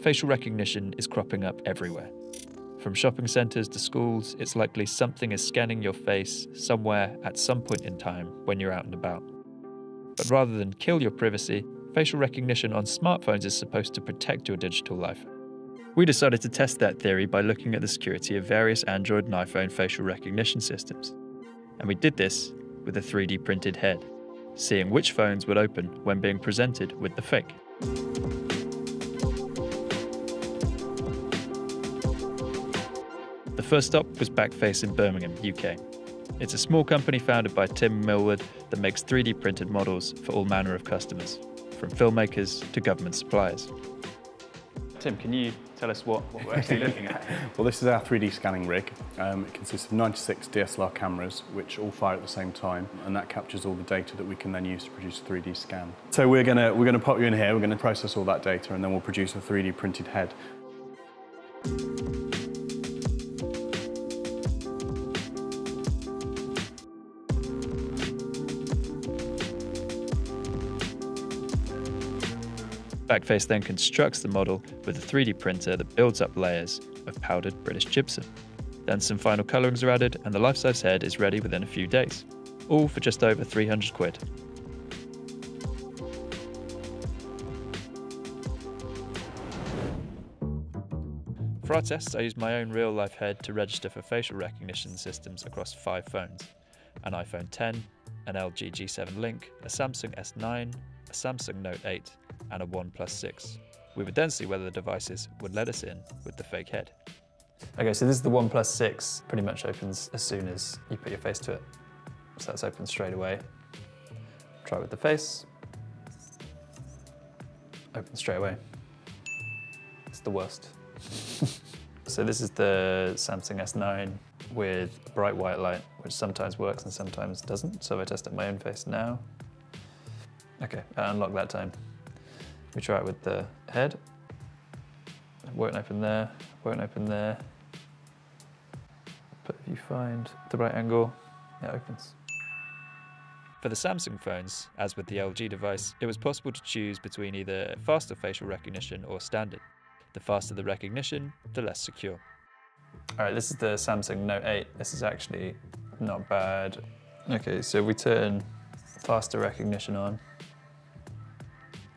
facial recognition is cropping up everywhere. From shopping centres to schools, it's likely something is scanning your face somewhere at some point in time when you're out and about. But rather than kill your privacy, facial recognition on smartphones is supposed to protect your digital life. We decided to test that theory by looking at the security of various Android and iPhone facial recognition systems. And we did this with a 3D printed head, seeing which phones would open when being presented with the fake. The first stop was Backface in Birmingham, UK. It's a small company founded by Tim Millward that makes 3D printed models for all manner of customers, from filmmakers to government suppliers. Tim, can you tell us what, what we're actually looking at? Well, this is our 3D scanning rig. Um, it consists of 96 DSLR cameras, which all fire at the same time, and that captures all the data that we can then use to produce a 3D scan. So we're gonna, we're gonna pop you in here, we're gonna process all that data, and then we'll produce a 3D printed head. Backface then constructs the model with a 3D printer that builds up layers of powdered British gypsum. Then some final colourings are added and the life-size head is ready within a few days, all for just over 300 quid. For our tests, I used my own real-life head to register for facial recognition systems across five phones, an iPhone 10, an LG G7 Link, a Samsung S9, a Samsung Note 8, and a OnePlus 6. We would then see whether the devices would let us in with the fake head. Okay, so this is the OnePlus 6. Pretty much opens as soon as you put your face to it. So that's open straight away. Try with the face. Open straight away. It's the worst. so this is the Samsung S9 with bright white light, which sometimes works and sometimes doesn't. So I test it my own face now. Okay, I unlock that time. We try it with the head. It won't open there, won't open there. But if you find the right angle, it opens. For the Samsung phones, as with the LG device, it was possible to choose between either faster facial recognition or standard. The faster the recognition, the less secure. All right, this is the Samsung Note 8. This is actually not bad. Okay, so we turn faster recognition on.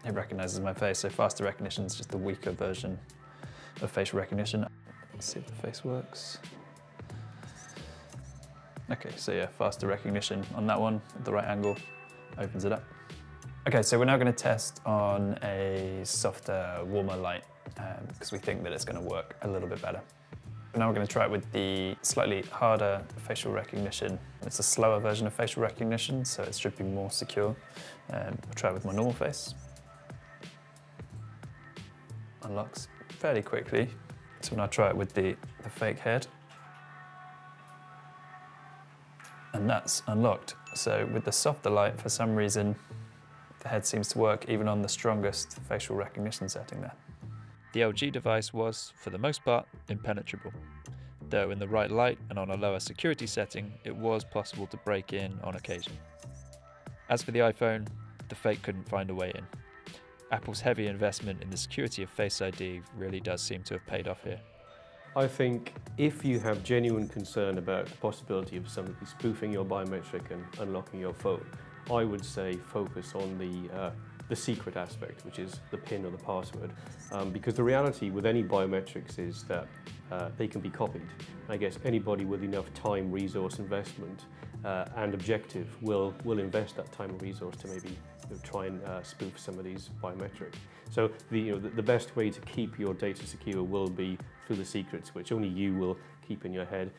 It recognizes my face, so faster recognition is just the weaker version of facial recognition. Let's see if the face works. Okay, so yeah, faster recognition on that one at the right angle, opens it up. Okay, so we're now gonna test on a softer, warmer light because um, we think that it's gonna work a little bit better. Now we're gonna try it with the slightly harder facial recognition. It's a slower version of facial recognition, so it should be more secure. Um, we'll try it with my normal face unlocks fairly quickly. So when I try it with the, the fake head, and that's unlocked. So with the softer light, for some reason, the head seems to work even on the strongest facial recognition setting there. The LG device was, for the most part, impenetrable. Though in the right light and on a lower security setting, it was possible to break in on occasion. As for the iPhone, the fake couldn't find a way in. Apple's heavy investment in the security of Face ID really does seem to have paid off here. I think if you have genuine concern about the possibility of somebody spoofing your biometric and unlocking your phone, I would say focus on the uh, the secret aspect, which is the PIN or the password. Um, because the reality with any biometrics is that uh, they can be copied. I guess anybody with enough time, resource, investment uh, and objective will, will invest that time and resource to maybe know, try and uh, spoof some of these biometrics. So the, you know, the, the best way to keep your data secure will be through the secrets, which only you will keep in your head.